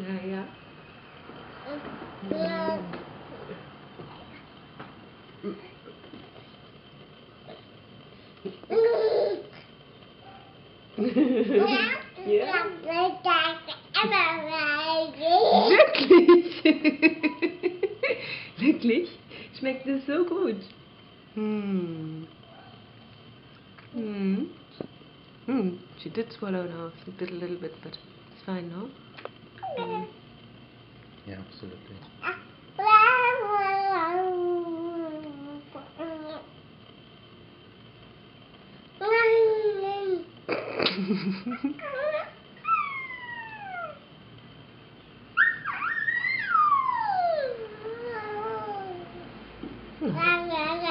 Ja, ja. ja. Wirklich? Wirklich? Schmeckt es so gut? Hmm. Hmm. Hmm. She did swallow half. She did a little bit, but it's fine, no? Yeah, absolutely.